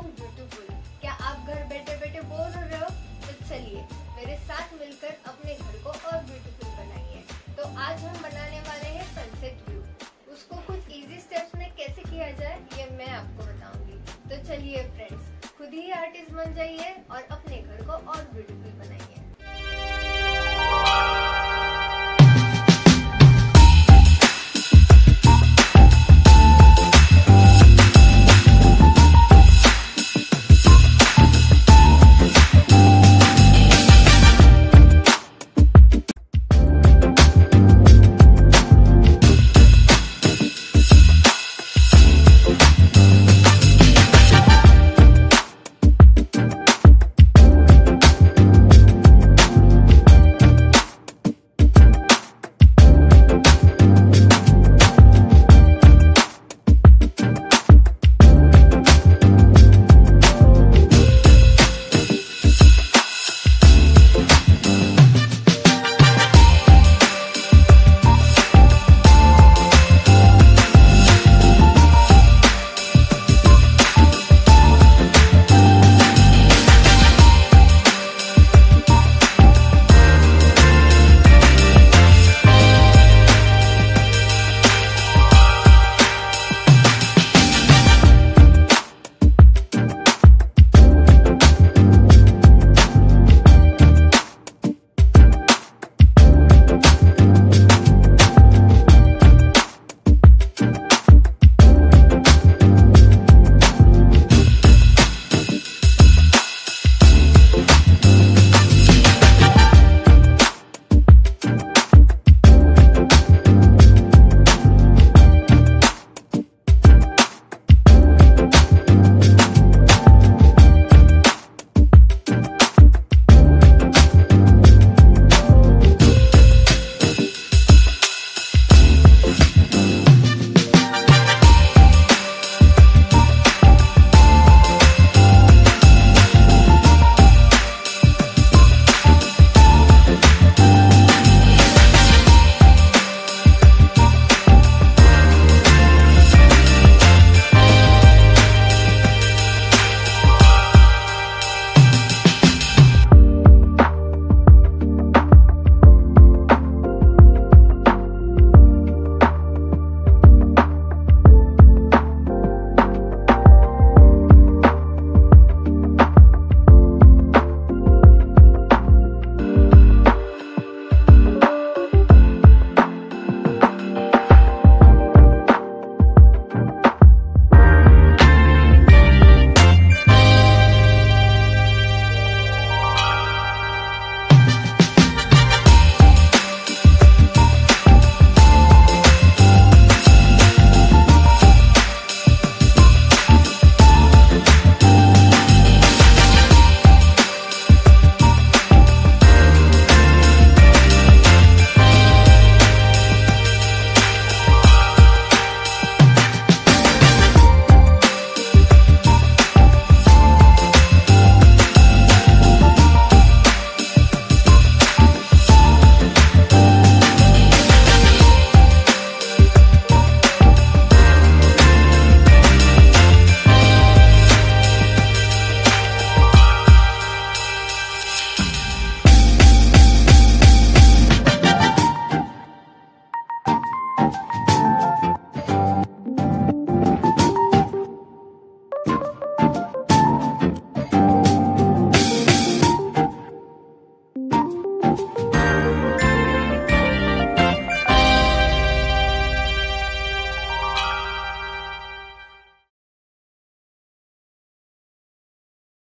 Beautiful क्या आप घर बैठे बैठे बोर हो रहे हो? तो चलिए, मेरे साथ मिलकर अपने घर को और ब्यूटीफुल बनाइए। तो आज हम बनाने वाले हैं सनसेट व्यू उसको कुछ इजी स्टेप्स में कैसे किया जाए, ये मैं आपको बताऊँगी। तो चलिए फ्रेंड्स खुद ही आर्टिस्ट बन जाइए और अपने घर को और ब्यूटीफुल बनाइए।